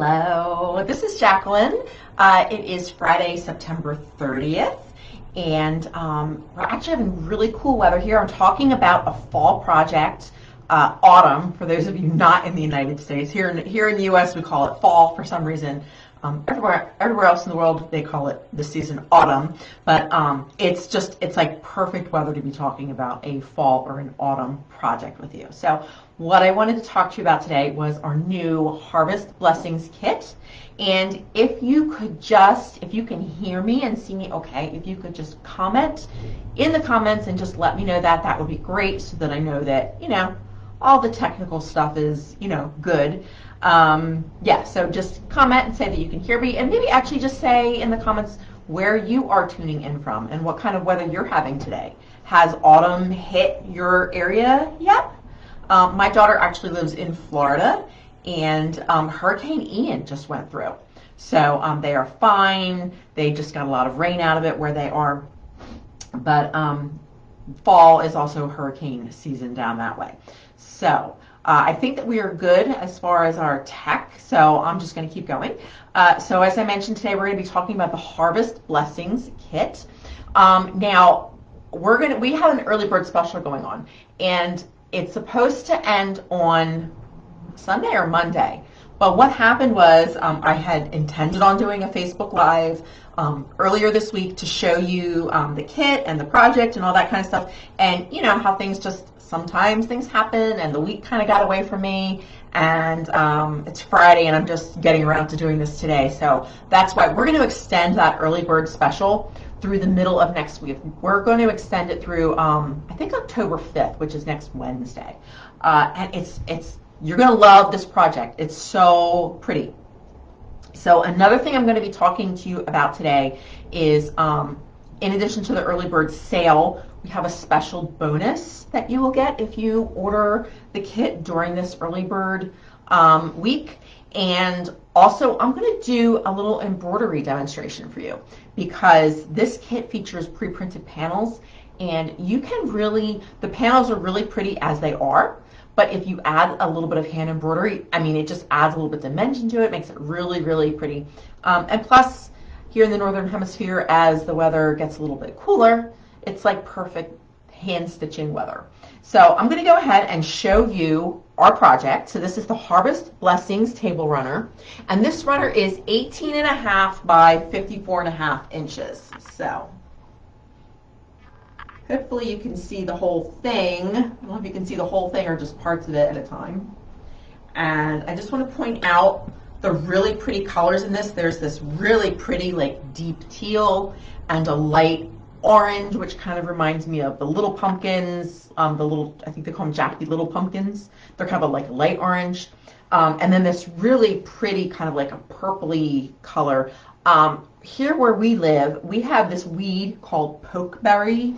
Hello, this is Jacquelynne. Uh, it is Friday, September 30th, and um, we're actually having really cool weather here. I'm talking about a fall project, uh, autumn, for those of you not in the United States. Here in, here in the US, we call it fall for some reason. Um, everywhere, everywhere else in the world, they call it the season autumn, but um, it's just, it's like perfect weather to be talking about a fall or an autumn project with you. So what I wanted to talk to you about today was our new Harvest Blessings Kit. And if you could just, if you can hear me and see me okay, if you could just comment in the comments and just let me know that, that would be great so that I know that, you know, all the technical stuff is, you know, good. Um, yeah, so just comment and say that you can hear me, and maybe actually just say in the comments where you are tuning in from and what kind of weather you're having today. Has autumn hit your area yet? Um, my daughter actually lives in Florida, and um, Hurricane Ian just went through. So um, they are fine. They just got a lot of rain out of it where they are. But um, fall is also hurricane season down that way. So uh, I think that we are good as far as our tech, so I'm just going to keep going. Uh, so as I mentioned today, we're going to be talking about the Harvest Blessings Kit. Um, now, we're going to, we have an early bird special going on, and it's supposed to end on Sunday or Monday. But what happened was um, I had intended on doing a Facebook Live um, earlier this week to show you um, the kit and the project and all that kind of stuff. And you know how things just sometimes things happen and the week kind of got away from me and um, it's Friday and I'm just getting around to doing this today. So that's why we're going to extend that early bird special through the middle of next week. We're going to extend it through, um, I think October 5th, which is next Wednesday. Uh, and it's, it's, you're going to love this project. It's so pretty. So another thing I'm going to be talking to you about today is um, in addition to the early bird sale, have a special bonus that you will get if you order the kit during this early bird um, week. And also, I'm going to do a little embroidery demonstration for you because this kit features pre-printed panels and you can really, the panels are really pretty as they are, but if you add a little bit of hand embroidery, I mean, it just adds a little bit of dimension to it, makes it really, really pretty. Um, and plus, here in the Northern Hemisphere, as the weather gets a little bit cooler, it's like perfect hand stitching weather. So I'm going to go ahead and show you our project. So this is the Harvest Blessings table runner. And this runner is 18 and a half by 54 and a half inches. So hopefully you can see the whole thing. I don't know if you can see the whole thing or just parts of it at a time. And I just want to point out the really pretty colors in this. There's this really pretty like deep teal and a light orange, which kind of reminds me of the little pumpkins, um, the little, I think they call them Jack Be Little Pumpkins. They're kind of a, like light orange. Um, and then this really pretty kind of like a purpley color. Um, here where we live, we have this weed called pokeberry,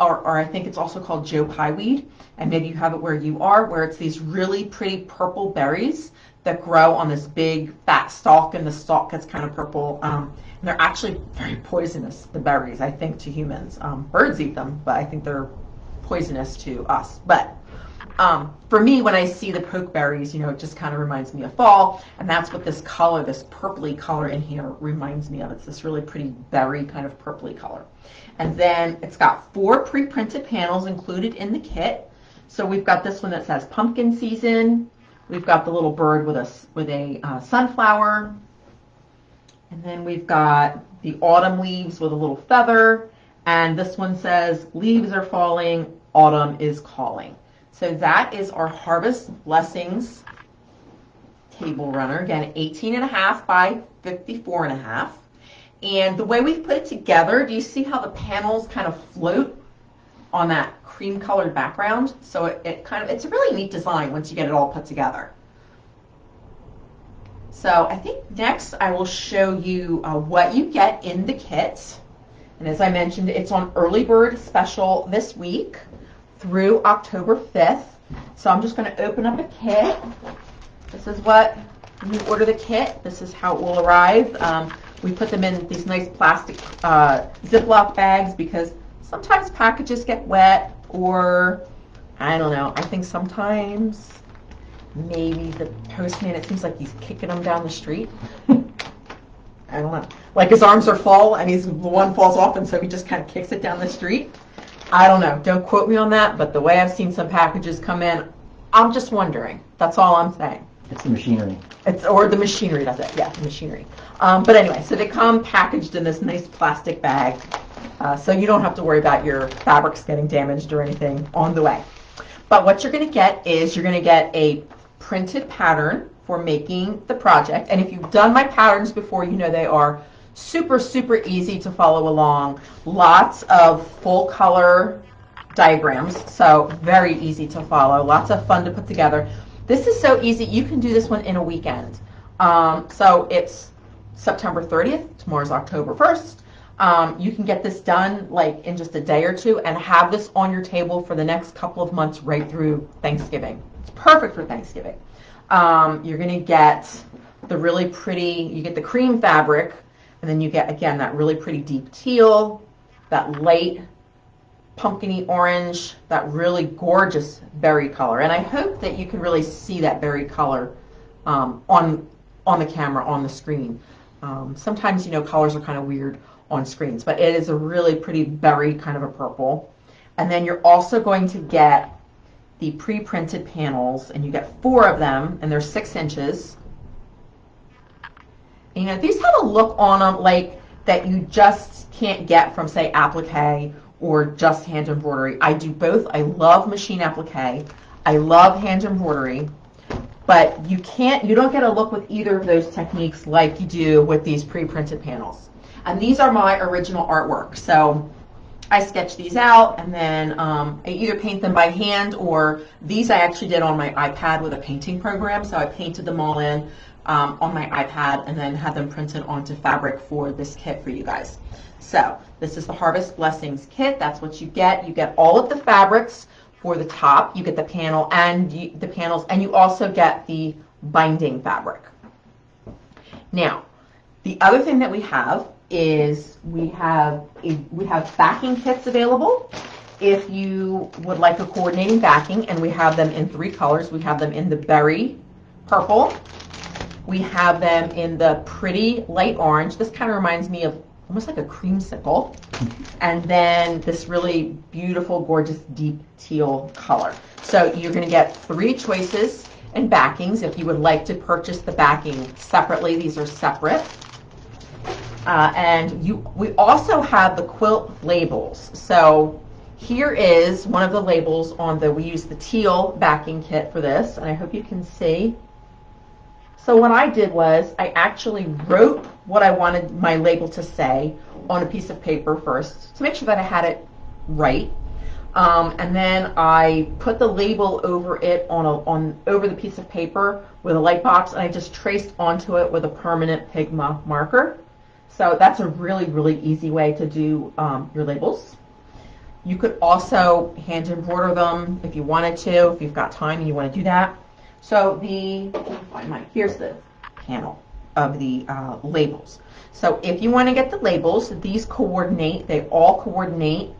or, or I think it's also called Joe Pye weed. And maybe you have it where you are, where it's these really pretty purple berries that grow on this big fat stalk, and the stalk gets kind of purple. Um, they're actually very poisonous, the berries, I think, to humans. Um, birds eat them, but I think they're poisonous to us. But um, for me, when I see the pokeberries, you know, it just kind of reminds me of fall, and that's what this color, this purpley color in here reminds me of. It's this really pretty berry kind of purpley color. And then it's got four pre-printed panels included in the kit. So we've got this one that says pumpkin season. We've got the little bird with a, with a uh, sunflower. And then we've got the autumn leaves with a little feather. And this one says, leaves are falling, autumn is calling. So that is our Harvest Blessings table runner. Again, 18 and a half by 54 and a half. And the way we've put it together, do you see how the panels kind of float on that cream colored background? So it, it kind of, it's a really neat design once you get it all put together. So I think next I will show you uh, what you get in the kit. And as I mentioned, it's on early bird special this week through October 5th. So I'm just going to open up a kit. This is what, you order the kit, this is how it will arrive. Um, we put them in these nice plastic uh, Ziploc bags because sometimes packages get wet or, I don't know, I think sometimes maybe the postman, it seems like he's kicking them down the street. I don't know. Like his arms are full and he's the one falls off and so he just kind of kicks it down the street. I don't know. Don't quote me on that, but the way I've seen some packages come in, I'm just wondering. That's all I'm saying. It's the machinery. It's or the machinery does it. Yeah, the machinery. Um, but anyway, so they come packaged in this nice plastic bag, uh, so you don't have to worry about your fabrics getting damaged or anything on the way. But what you're going to get is you're going to get a printed pattern for making the project. And if you've done my patterns before, you know they are super, super easy to follow along. Lots of full color diagrams, so very easy to follow. Lots of fun to put together. This is so easy. You can do this one in a weekend. Um, so it's September 30th. Tomorrow's October 1st. Um, you can get this done like in just a day or two and have this on your table for the next couple of months right through Thanksgiving. It's perfect for Thanksgiving. Um, you're going to get the really pretty, you get the cream fabric, and then you get, again, that really pretty deep teal, that light pumpkiny orange, that really gorgeous berry color. And I hope that you can really see that berry color um, on, on the camera, on the screen. Um, sometimes, you know, colors are kind of weird on screens, but it is a really pretty berry kind of a purple. And then you're also going to get the pre-printed panels, and you get four of them, and they're six inches. And, you know, these have a look on them like that you just can't get from, say, applique or just hand embroidery. I do both. I love machine applique. I love hand embroidery. But you can't, you don't get a look with either of those techniques like you do with these pre-printed panels. And these are my original artwork. So I sketch these out and then um, I either paint them by hand or these I actually did on my iPad with a painting program. So I painted them all in um, on my iPad and then had them printed onto fabric for this kit for you guys. So this is the Harvest Blessings kit. That's what you get. You get all of the fabrics for the top. You get the panel and you, the panels, and you also get the binding fabric. Now, the other thing that we have is we have a, we have backing kits available. If you would like a coordinating backing, and we have them in three colors. We have them in the berry purple. We have them in the pretty light orange. This kind of reminds me of almost like a creamsicle. And then this really beautiful, gorgeous, deep teal color. So you're going to get three choices and backings. If you would like to purchase the backing separately, these are separate. Uh, and you, we also have the quilt labels. So here is one of the labels on the, we use the teal backing kit for this, and I hope you can see. So what I did was I actually wrote what I wanted my label to say on a piece of paper first to make sure that I had it right. Um, and then I put the label over it on a, on over the piece of paper with a light box, and I just traced onto it with a permanent Pigma marker. So that's a really, really easy way to do um, your labels. You could also hand embroider them if you wanted to, if you've got time and you want to do that. So the, here's the panel of the uh, labels. So if you want to get the labels, these coordinate, they all coordinate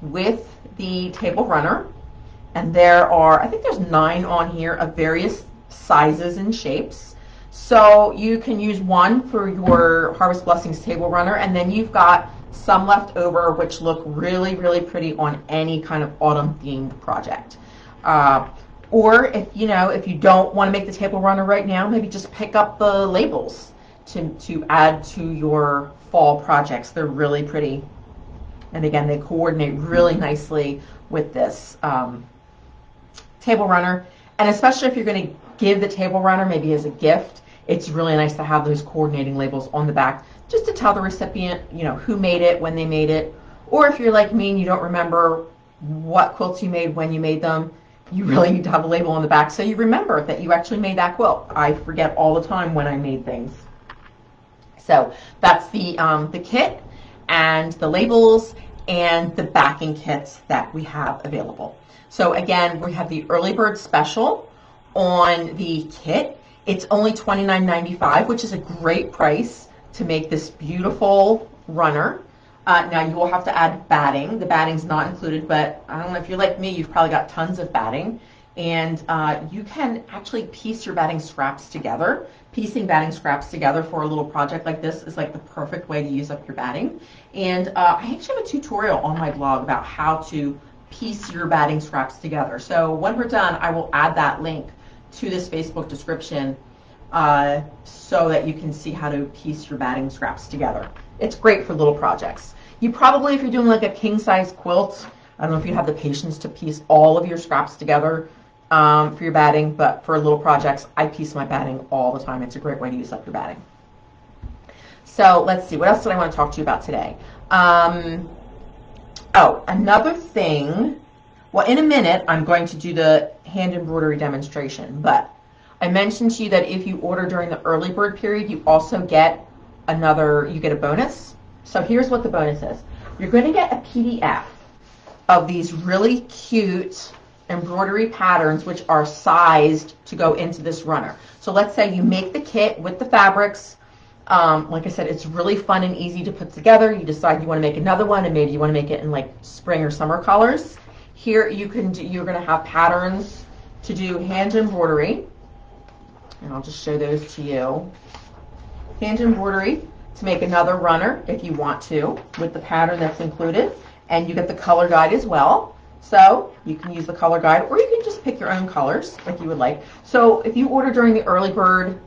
with the table runner. And there are, I think there's nine on here of various sizes and shapes. So you can use one for your Harvest Blessings table runner, and then you've got some left over which look really, really pretty on any kind of autumn themed project. Uh, or if you know, if you don't want to make the table runner right now, maybe just pick up the labels to, to add to your fall projects. They're really pretty. And again, they coordinate really nicely with this um, table runner. And especially if you're going to give the table runner maybe as a gift, it's really nice to have those coordinating labels on the back just to tell the recipient, you know, who made it, when they made it. Or if you're like me and you don't remember what quilts you made, when you made them, you really need to have a label on the back so you remember that you actually made that quilt. I forget all the time when I made things. So that's the, um, the kit and the labels and the backing kits that we have available. So again, we have the early bird special on the kit. It's only $29.95, which is a great price to make this beautiful runner. Uh, now you will have to add batting. The batting's not included, but I don't know if you're like me, you've probably got tons of batting. and uh, you can actually piece your batting scraps together. Piecing batting scraps together for a little project like this is like the perfect way to use up your batting. And uh, I actually have a tutorial on my blog about how to piece your batting scraps together. So when we're done, I will add that link to this Facebook description uh, so that you can see how to piece your batting scraps together. It's great for little projects. You probably, if you're doing like a king size quilt, I don't know if you have the patience to piece all of your scraps together um, for your batting, but for little projects, I piece my batting all the time. It's a great way to use up your batting. So let's see, what else did I want to talk to you about today? Um, oh, another thing, well, in a minute, I'm going to do the hand embroidery demonstration, but I mentioned to you that if you order during the early bird period, you also get another, you get a bonus. So here's what the bonus is. You're going to get a PDF of these really cute embroidery patterns which are sized to go into this runner. So let's say you make the kit with the fabrics. Um, like I said, it's really fun and easy to put together. You decide you want to make another one and maybe you want to make it in like spring or summer colors. Here you can do, you're going to have patterns to do hand embroidery. And I'll just show those to you. Hand embroidery to make another runner if you want to with the pattern that's included. And you get the color guide as well. So you can use the color guide or you can just pick your own colors like you would like. So if you order during the early bird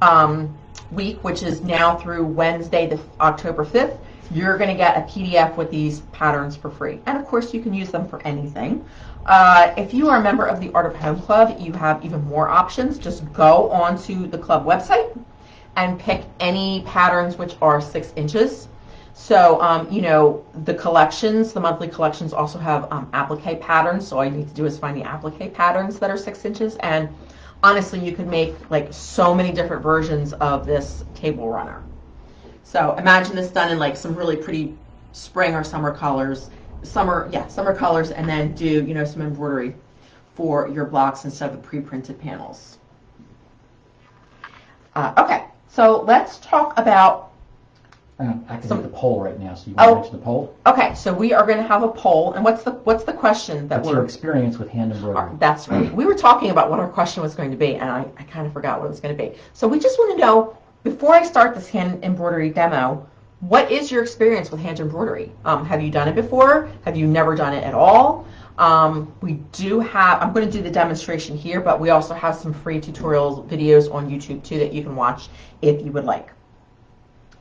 um, week, which is now through Wednesday, the October 5th, you're going to get a PDF with these patterns for free. And of course, you can use them for anything. Uh, if you are a member of the Art of Home Club, you have even more options. Just go onto the club website and pick any patterns which are six inches. So, um, you know, the collections, the monthly collections also have um, applique patterns. So all you need to do is find the applique patterns that are six inches. And honestly, you could make like so many different versions of this table runner. So imagine this done in like some really pretty spring or summer colors, summer, yeah, summer colors, and then do, you know, some embroidery for your blocks instead of the pre-printed panels. Uh, okay, so let's talk about Um, I can Some- do the poll right now, so you Oh. want to mention the poll? Okay, so we are going to have a poll, and what's the what's the question that What's we're? experience with hand embroidery? That's right. We were talking about what our question was going to be, and I, I kind of forgot what it was going to be. So we just want to know before I start this hand embroidery demo, what is your experience with hand embroidery? Um, have you done it before? Have you never done it at all? Um, we do have. I'm going to do the demonstration here, but we also have some free tutorials videos on YouTube too that you can watch if you would like.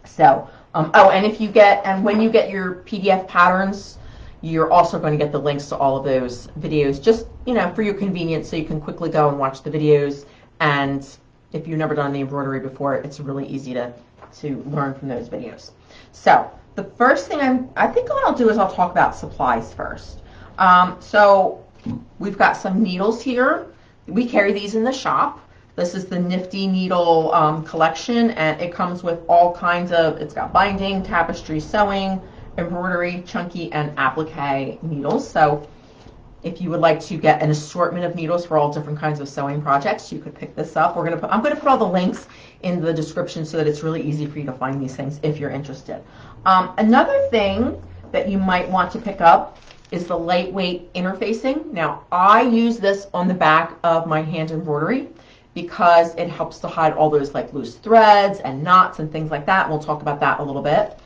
So, um, oh, and if you get, and when you get your PDF patterns, you're also going to get the links to all of those videos, just, you know, for your convenience, so you can quickly go and watch the videos. And if you've never done the embroidery before, it's really easy to, to learn from those videos. So, the first thing I'm, I think what I'll do is I'll talk about supplies first. Um, so, we've got some needles here. We carry these in the shop. This is the Nifty Needle um, collection, and it comes with all kinds of, it's got binding, tapestry, sewing, embroidery, chunky, and applique needles. So if you would like to get an assortment of needles for all different kinds of sewing projects, you could pick this up. We're gonna put, I'm gonna put all the links in the description so that it's really easy for you to find these things if you're interested. Um, another thing that you might want to pick up is the lightweight interfacing. Now, I use this on the back of my hand embroidery because it helps to hide all those like loose threads and knots and things like that. We'll talk about that a little bit.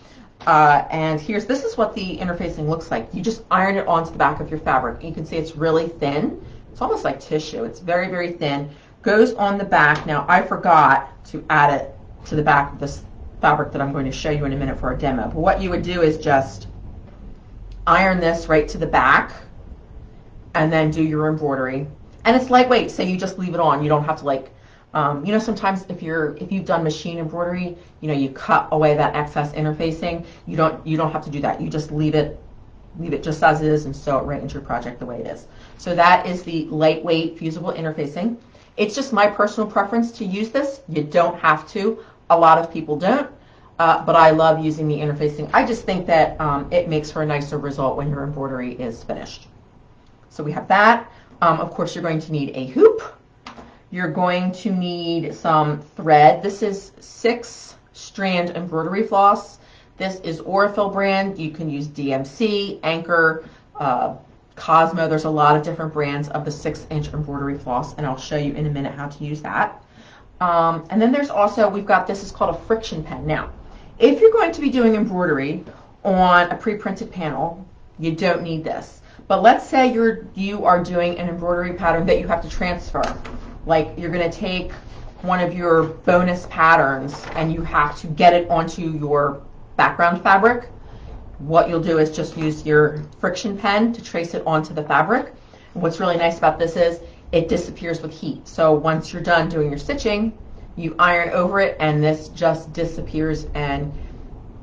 Uh, and here's, this is what the interfacing looks like. You just iron it onto the back of your fabric. You can see it's really thin. It's almost like tissue. It's very, very thin. Goes on the back. Now, I forgot to add it to the back of this fabric that I'm going to show you in a minute for a demo. But what you would do is just iron this right to the back and then do your embroidery. And it's lightweight, so you just leave it on. You don't have to like, um, you know, sometimes if you're if you've done machine embroidery, you know, you cut away that excess interfacing. You don't you don't have to do that. You just leave it leave it just as is and sew it right into your project the way it is. So that is the lightweight fusible interfacing. It's just my personal preference to use this. You don't have to. A lot of people don't. Uh, but I love using the interfacing. I just think that um, it makes for a nicer result when your embroidery is finished. So we have that. Um, of course, you're going to need a hoop. You're going to need some thread. This is six strand embroidery floss. This is Aurifil brand. You can use DMC, Anchor, uh, Cosmo. There's a lot of different brands of the six inch embroidery floss, and I'll show you in a minute how to use that. Um, and then there's also, we've got this is called a Frixion pen. Now, if you're going to be doing embroidery on a pre-printed panel, you don't need this. But let's say you're you are doing an embroidery pattern that you have to transfer. Like you're going to take one of your bonus patterns and you have to get it onto your background fabric. What you'll do is just use your Frixion pen to trace it onto the fabric. What's really nice about this is it disappears with heat. So once you're done doing your stitching, you iron over it and this just disappears and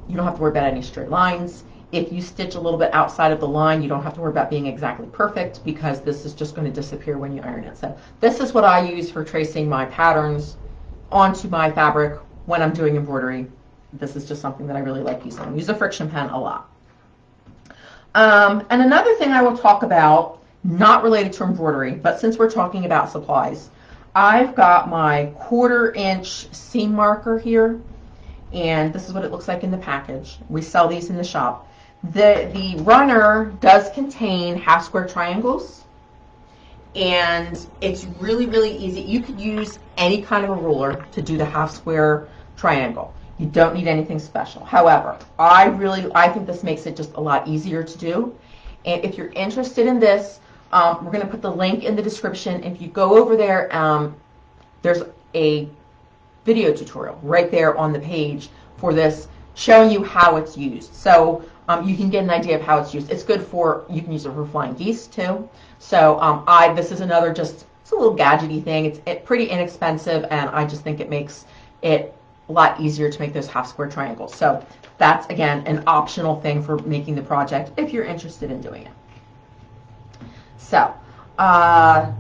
you don't have to worry about any straight lines. If you stitch a little bit outside of the line, you don't have to worry about being exactly perfect because this is just going to disappear when you iron it. So this is what I use for tracing my patterns onto my fabric when I'm doing embroidery. This is just something that I really like using. I use a Frixion pen a lot. Um, and another thing I will talk about, not related to embroidery, but since we're talking about supplies, I've got my quarter inch seam marker here, and this is what it looks like in the package. We sell these in the shop. The, the runner does contain half square triangles and it's really, really easy. You could use any kind of a ruler to do the half square triangle. You don't need anything special. However, I really, I think this makes it just a lot easier to do. And if you're interested in this, um, we're going to put the link in the description. If you go over there, um, there's a video tutorial right there on the page for this showing you how it's used. So um, you can get an idea of how it's used. It's good for, you can use it for flying geese too. So um, I, this is another just, it's a little gadgety thing. It's it, pretty inexpensive and I just think it makes it a lot easier to make those half square triangles. So that's again an optional thing for making the project if you're interested in doing it. So, uh,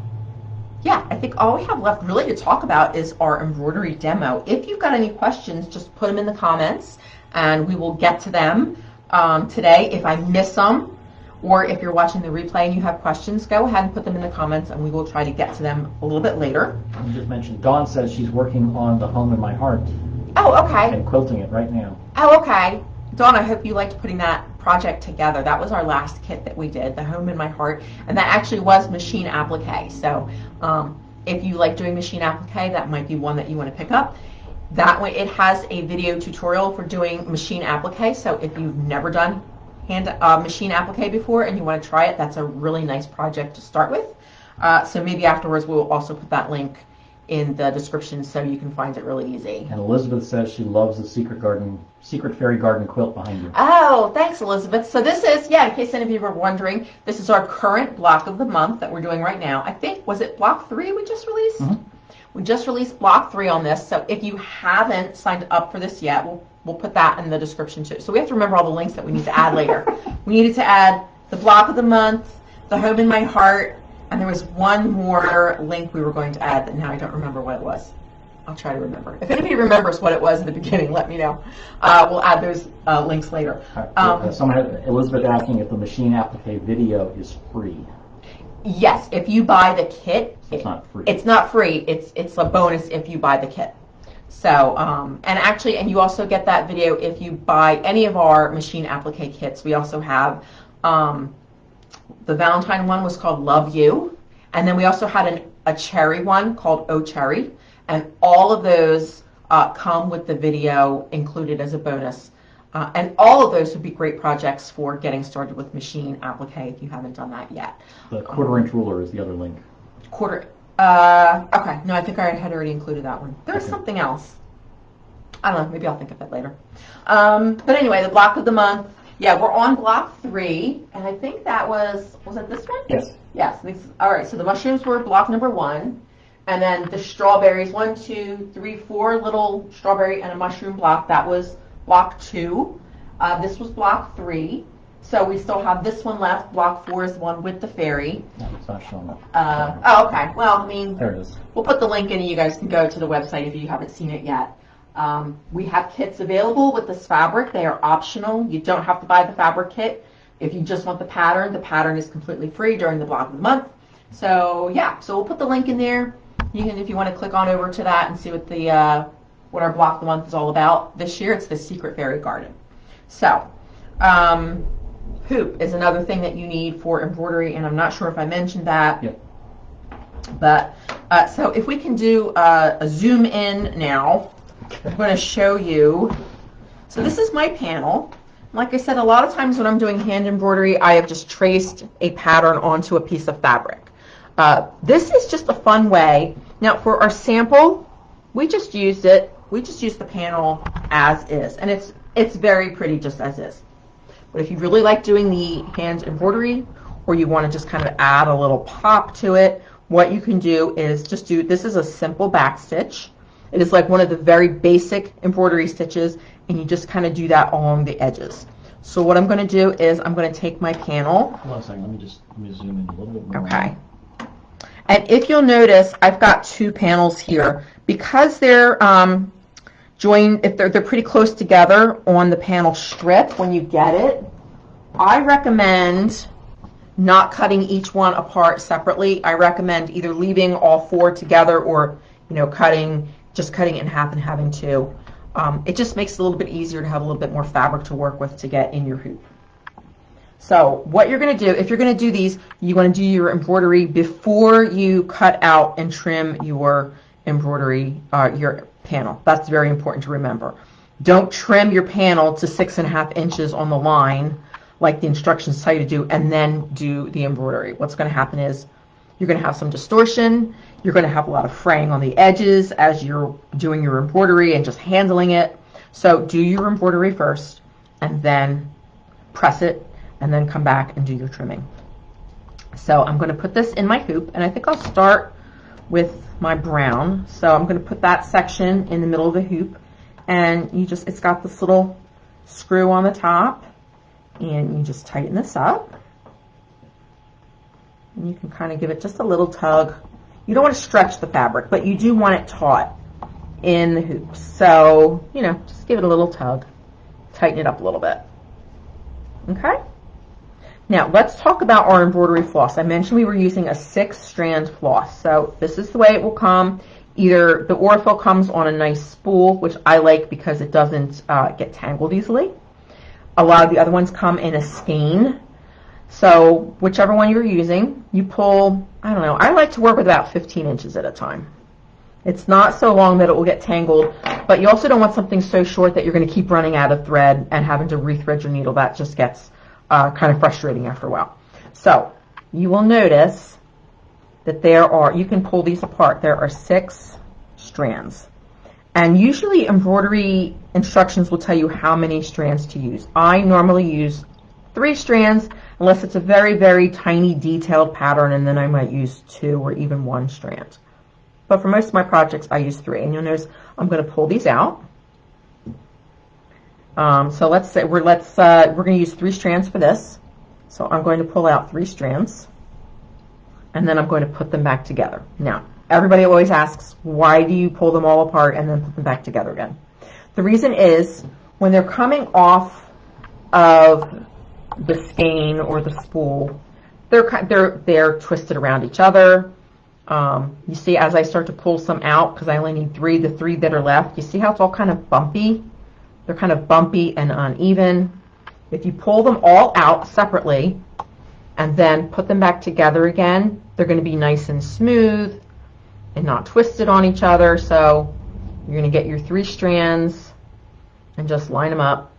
yeah, I think all we have left really to talk about is our embroidery demo. If you've got any questions, just put them in the comments and we will get to them um, today. If I miss them, or if you're watching the replay and you have questions, go ahead and put them in the comments and we will try to get to them a little bit later. You just mentioned, Dawn says she's working on the home in my heart Oh, okay. and quilting it right now. Oh, okay. Dawn, I hope you liked putting that project together. That was our last kit that we did, the Home in My Heart, and that actually was machine applique. So um, if you like doing machine applique, that might be one that you want to pick up. That way, it has a video tutorial for doing machine applique. So if you've never done hand uh, machine applique before and you want to try it, that's a really nice project to start with. Uh, so maybe afterwards we'll also put that link in the description so you can find it really easy. And Elizabeth says she loves the Secret Garden, Secret Fairy Garden quilt behind you. Oh, thanks, Elizabeth. So this is, yeah, in case any of you were wondering, this is our current block of the month that we're doing right now. I think, was it block three we just released? Mhm. We just released block three on this. So if you haven't signed up for this yet, we'll, we'll put that in the description too. So we have to remember all the links that we need to add later. We needed to add the block of the month, the home in my heart, and there was one more link we were going to add that now I don't remember what it was. I'll try to remember. If anybody remembers what it was in the beginning, let me know. Uh, we'll add those uh, links later. All right, Um, uh, Someone had, Elizabeth asking if the machine applique video is free. Yes, if you buy the kit, It's not free. It's not free. It's it's a bonus if you buy the kit. So, um, and actually, and you also get that video if you buy any of our machine applique kits. We also have um, the Valentine one was called Love You, and then we also had an, a cherry one called Oh Cherry, and all of those uh, come with the video included as a bonus. Uh, and all of those would be great projects for getting started with machine applique if you haven't done that yet. The quarter inch ruler is the other link. Quarter. Uh, okay. No, I think I had already included that one. There's Okay. something else. I don't know. Maybe I'll think of it later. Um, but anyway, the block of the month. Yeah, we're on block three, and I think that was was it this one? Yes. Yes. This, all right. So the mushrooms were block number one, and then the strawberries one, two, three, four little strawberry and a mushroom block. That was block two. Uh, this was block three. So we still have this one left. Block four is the one with the fairy. No, it's not showing up. Uh, oh, okay. Well, I mean, There it is. we'll put the link in and you guys can go to the website if you haven't seen it yet. Um, we have kits available with this fabric. They are optional. You don't have to buy the fabric kit. If you just want the pattern, the pattern is completely free during the block of the month. So yeah, so we'll put the link in there. You can, if you want to click on over to that and see what the uh, what our block of the month is all about. This year, it's the Secret Fairy Garden. So, um, hoop is another thing that you need for embroidery, and I'm not sure if I mentioned that. Yep. But, uh, so if we can do uh, a zoom in now, I'm going to show you. So this is my panel. Like I said, a lot of times when I'm doing hand embroidery, I have just traced a pattern onto a piece of fabric. Uh, this is just a fun way. Now for our sample, we just used it. We just use the panel as is, and it's it's very pretty just as is. But if you really like doing the hand embroidery, or you want to just kind of add a little pop to it, what you can do is just do, this is a simple back stitch. It is like one of the very basic embroidery stitches, and you just kind of do that along the edges. So what I'm going to do is I'm going to take my panel. Hold on a second. Let me just let me zoom in a little bit more. Okay. And if you'll notice, I've got two panels here. Because they're um, joined, if they're, they're pretty close together on the panel strip when you get it, I recommend not cutting each one apart separately. I recommend either leaving all four together or, you know, cutting, just cutting it in half and having two. Um, it just makes it a little bit easier to have a little bit more fabric to work with to get in your hoop. So what you're going to do, if you're going to do these, you want to do your embroidery before you cut out and trim your embroidery, uh, your panel. That's very important to remember. Don't trim your panel to six and a half inches on the line like the instructions tell you to do and then do the embroidery. What's going to happen is you're going to have some distortion. You're going to have a lot of fraying on the edges as you're doing your embroidery and just handling it. So do your embroidery first and then press it and then come back and do your trimming. So I'm going to put this in my hoop and I think I'll start with my brown. So I'm going to put that section in the middle of the hoop and you just, it's got this little screw on the top and you just tighten this up. And you can kind of give it just a little tug. You don't want to stretch the fabric, but you do want it taut in the hoop. So, you know, just give it a little tug. Tighten it up a little bit. Okay? Now, let's talk about our embroidery floss. I mentioned we were using a six strand floss. So this is the way it will come. Either the Aurifil comes on a nice spool, which I like because it doesn't uh, get tangled easily. A lot of the other ones come in a skein. So whichever one you're using, you pull, I don't know, I like to work with about 15 inches at a time. It's not so long that it will get tangled, but you also don't want something so short that you're going to keep running out of thread and having to rethread your needle. That just gets uh, kind of frustrating after a while. So you will notice that there are, you can pull these apart. There are six strands. And usually embroidery instructions will tell you how many strands to use. I normally use three strands unless it's a very, very tiny detailed pattern and then I might use two or even one strand. But for most of my projects, I use three. And you'll notice I'm going to pull these out. Um, so let's say we're let's uh, we're going to use three strands for this. So I'm going to pull out three strands, and then I'm going to put them back together. Now, everybody always asks, why do you pull them all apart and then put them back together again? The reason is when they're coming off of the skein or the spool, they're they're they're twisted around each other. Um, you see, as I start to pull some out, because I only need three, the three that are left, you see how it's all kind of bumpy? They're kind of bumpy and uneven. If you pull them all out separately and then put them back together again, they're going to be nice and smooth and not twisted on each other. So you're going to get your three strands and just line them up.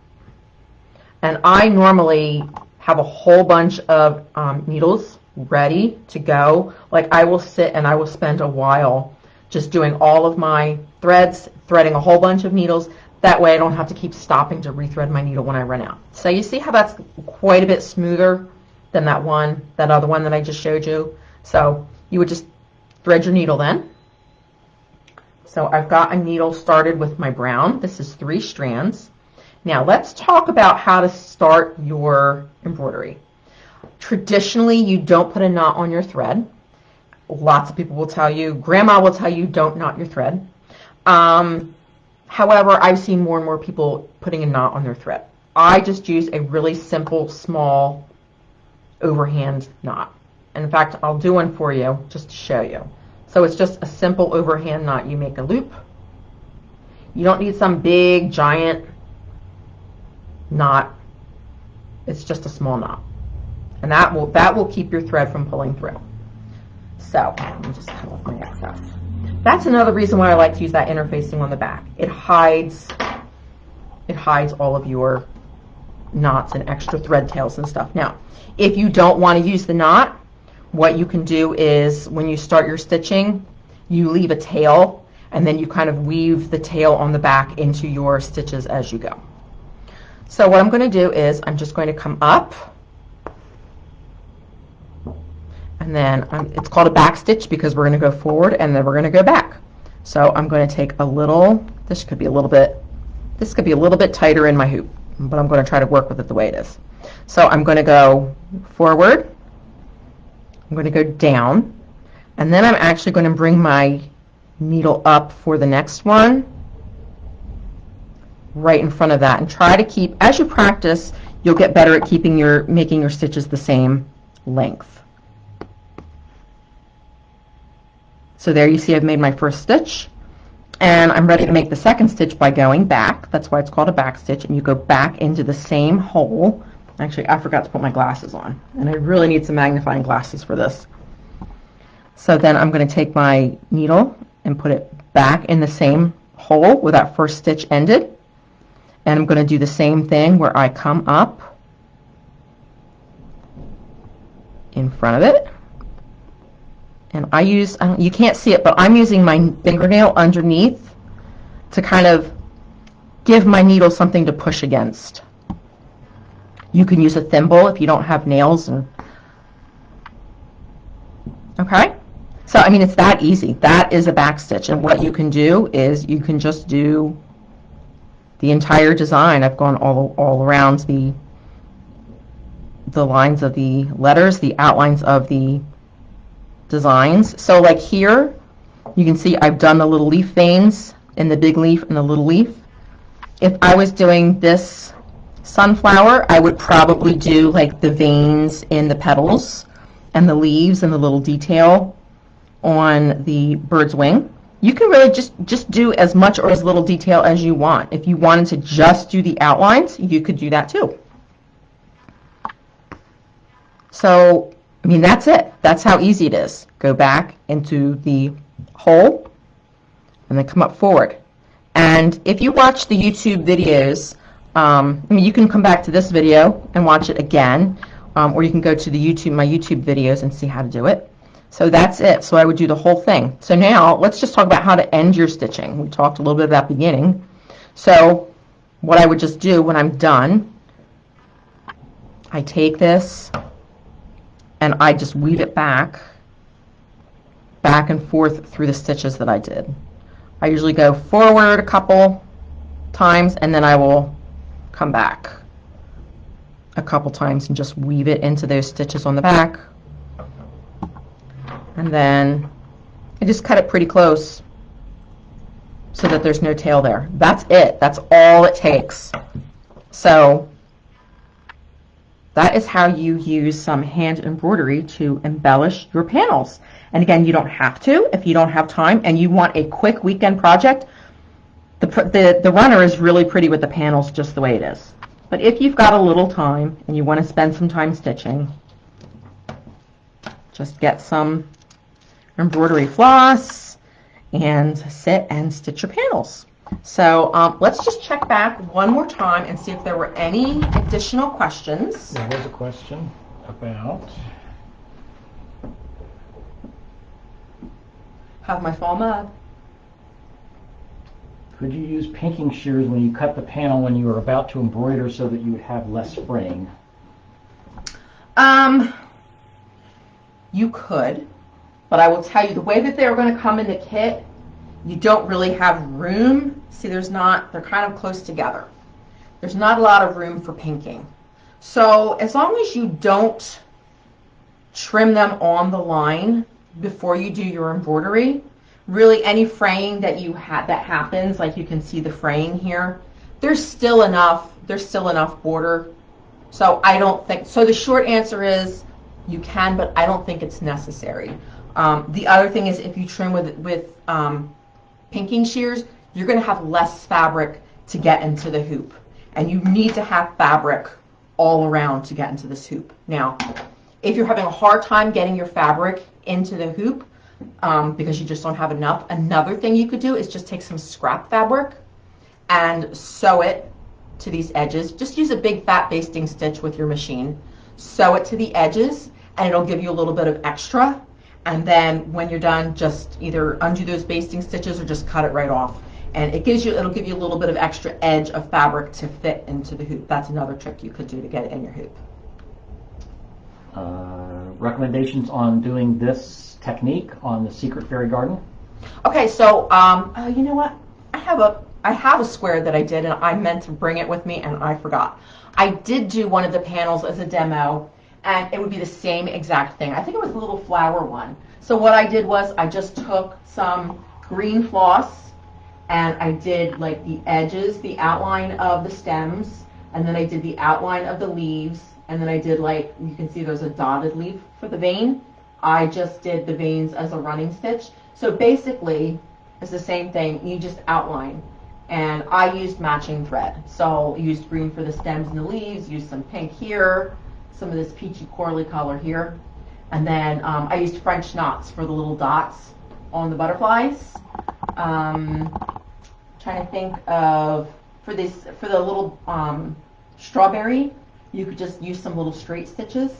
And I normally have a whole bunch of um, needles ready to go. Like I will sit and I will spend a while just doing all of my threads, threading a whole bunch of needles, that way I don't have to keep stopping to rethread my needle when I run out. So you see how that's quite a bit smoother than that one, that other one that I just showed you. So you would just thread your needle then. So I've got a needle started with my brown. This is three strands. Now let's talk about how to start your embroidery. Traditionally, you don't put a knot on your thread. Lots of people will tell you, grandma will tell you, don't knot your thread. Um, However, I've seen more and more people putting a knot on their thread. I just use a really simple, small overhand knot. And in fact, I'll do one for you just to show you. So it's just a simple overhand knot. You make a loop. You don't need some big, giant knot. It's just a small knot. And that will, that will keep your thread from pulling through. So, let me just cut off my excess. That's another reason why I like to use that interfacing on the back. It hides, it hides all of your knots and extra thread tails and stuff. Now, if you don't want to use the knot, what you can do is when you start your stitching, you leave a tail and then you kind of weave the tail on the back into your stitches as you go. So what I'm going to do is I'm just going to come up and then I'm, it's called a back stitch because we're going to go forward and then we're going to go back. So I'm going to take a little, this could be a little bit, this could be a little bit tighter in my hoop, but I'm going to try to work with it the way it is. So I'm going to go forward, I'm going to go down, and then I'm actually going to bring my needle up for the next one right in front of that and try to keep as you practice you'll get better at keeping your making your stitches the same length so there you see I've made my first stitch and I'm ready to make the second stitch by going back that's why it's called a back stitch and you go back into the same hole actually I forgot to put my glasses on and I really need some magnifying glasses for this so then I'm going to take my needle and put it back in the same hole where that first stitch ended. And I'm going to do the same thing where I come up in front of it. And I use, you can't see it, but I'm using my fingernail underneath to kind of give my needle something to push against. You can use a thimble if you don't have nails. And, okay? So, I mean, it's that easy. That is a back stitch. And what you can do is you can just do the entire design. I've gone all, all around the, the lines of the letters, the outlines of the designs. So like here, you can see I've done the little leaf veins in the big leaf and the little leaf. If I was doing this sunflower, I would probably do like the veins in the petals and the leaves and the little detail on the bird's wing. You can really just, just do as much or as little detail as you want. If you wanted to just do the outlines, you could do that too. So, I mean, that's it. That's how easy it is. Go back into the hole and then come up forward. And if you watch the YouTube videos, um, I mean, you can come back to this video and watch it again, um, or you can go to the YouTube, my YouTube videos and see how to do it. So that's it. So I would do the whole thing. So now let's just talk about how to end your stitching. We talked a little bit about beginning. So what I would just do when I'm done, I take this and I just weave it back, back and forth through the stitches that I did. I usually go forward a couple times and then I will come back a couple times and just weave it into those stitches on the back and then I just cut it pretty close so that there's no tail there. That's it. That's all it takes. So that is how you use some hand embroidery to embellish your panels. And again, you don't have to if you don't have time and you want a quick weekend project. The, the, the runner is really pretty with the panels just the way it is. But if you've got a little time and you want to spend some time stitching, just get some embroidery floss and sit and stitch your panels. So um, let's just check back one more time and see if there were any additional questions. There was a question about Have my fall mug. could you use pinking shears when you cut the panel when you were about to embroider so that you would have less fraying? Um, you could. But I will tell you, the way that they're going to come in the kit, you don't really have room. See, there's not, they're kind of close together. There's not a lot of room for pinking. So as long as you don't trim them on the line before you do your embroidery, really any fraying that you have that happens, like you can see the fraying here, there's still enough, there's still enough border. So I don't think, so the short answer is you can, but I don't think it's necessary. Um, the other thing is if you trim with, with um, pinking shears, you're going to have less fabric to get into the hoop. And you need to have fabric all around to get into this hoop. Now, if you're having a hard time getting your fabric into the hoop um, because you just don't have enough, another thing you could do is just take some scrap fabric and sew it to these edges. Just use a big fat basting stitch with your machine. Sew it to the edges and it'll give you a little bit of extra. And then when you're done, just either undo those basting stitches or just cut it right off. And it gives you, it'll give you a little bit of extra edge of fabric to fit into the hoop. That's another trick you could do to get it in your hoop. Uh, recommendations on doing this technique on the Secret Fairy Garden? Okay, so um, uh, you know what? I have a I have a square that I did, and I meant to bring it with me, and I forgot. I did do one of the panels as a demo, and it would be the same exact thing. I think it was the little flower one. So what I did was I just took some green floss, and I did like the edges, the outline of the stems, and then I did the outline of the leaves, and then I did like, you can see there's a dotted leaf for the vein. I just did the veins as a running stitch. So basically, it's the same thing, you just outline. And I used matching thread. So used green for the stems and the leaves, used some pink here, some of this peachy corally color here. And then um, I used French knots for the little dots on the butterflies. Um, trying to think of, for this, for the little um, strawberry, you could just use some little straight stitches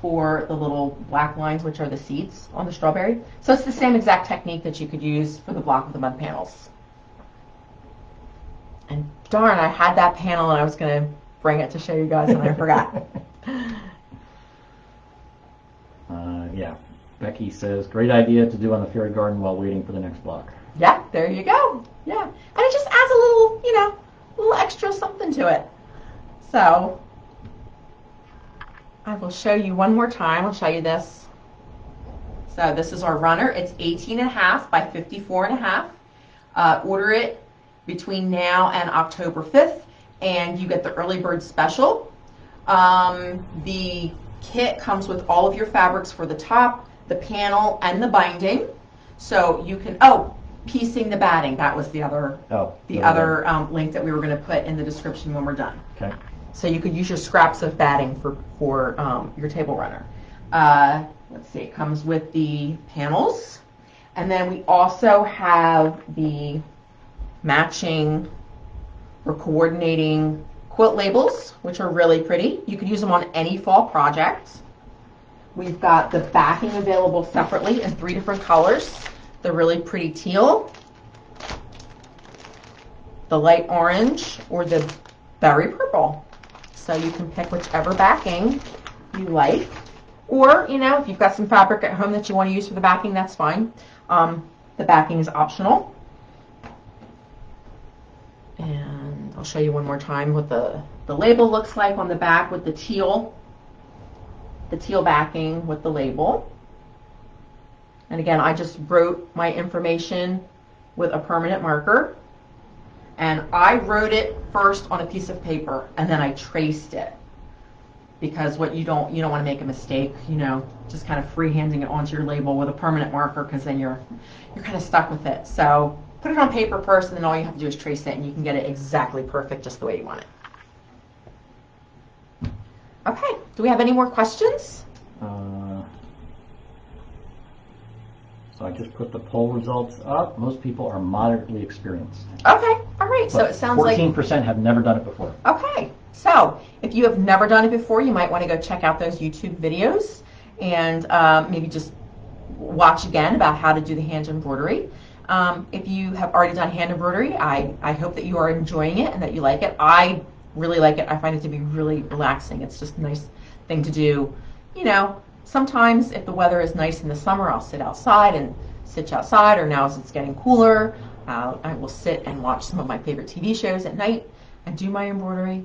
for the little black lines, which are the seeds on the strawberry. So it's the same exact technique that you could use for the block of the mud panels. And darn, I had that panel and I was going to bring it to show you guys and I forgot. Uh, yeah. Becky says, great idea to do on the Fairy Garden while waiting for the next block. Yeah, there you go. Yeah. And it just adds a little, you know, a little extra something to it. So I will show you one more time. I'll show you this. So this is our runner. It's 18 and a half by 54 and a half. Uh, order it between now and October 5th and you get the early bird special. Um, the kit comes with all of your fabrics for the top, the panel, and the binding. So you can, oh, piecing the batting. That was the other, Oh. the okay. other um, link that we were going to put in the description when we're done. Okay. So you could use your scraps of batting for, for um, your table runner. Uh, let's see, it comes with the panels. And then we also have the matching or coordinating quilt labels, which are really pretty. You can use them on any fall project. We've got the backing available separately in three different colors. The really pretty teal, the light orange, or the berry purple. So you can pick whichever backing you like. Or, you know, if you've got some fabric at home that you want to use for the backing, that's fine. Um, the backing is optional. And I'll show you one more time what the, the label looks like on the back with the teal, the teal backing with the label. And again, I just wrote my information with a permanent marker. And I wrote it first on a piece of paper and then I traced it. Because what you don't you don't want to make a mistake, you know, just kind of freehanding it onto your label with a permanent marker because then you're you're kind of stuck with it. So put it on paper first and then all you have to do is trace it and you can get it exactly perfect just the way you want it. Okay, do we have any more questions? Uh, so I just put the poll results up. Most people are moderately experienced. Okay, all right, so it sounds like 14% have never done it before. Okay, so if you have never done it before, you might want to go check out those YouTube videos and uh, maybe just watch again about how to do the hand embroidery. Um, if you have already done hand embroidery, I, I hope that you are enjoying it and that you like it. I really like it. I find it to be really relaxing. It's just a nice thing to do. You know, sometimes if the weather is nice in the summer, I'll sit outside and stitch outside, or now as it's getting cooler, uh, I will sit and watch some of my favorite TV shows at night and do my embroidery.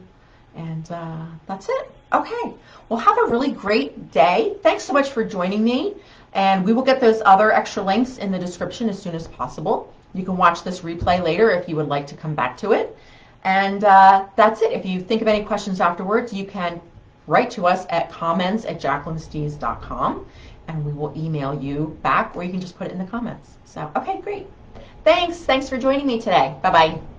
And uh, that's it. Okay. Well, have a really great day. Thanks so much for joining me. And we will get those other extra links in the description as soon as possible. You can watch this replay later if you would like to come back to it. And uh, that's it. If you think of any questions afterwards, you can write to us at comments at jacquelynnesteves.com and we will email you back or you can just put it in the comments. So, okay, great. Thanks. Thanks for joining me today. Bye-bye.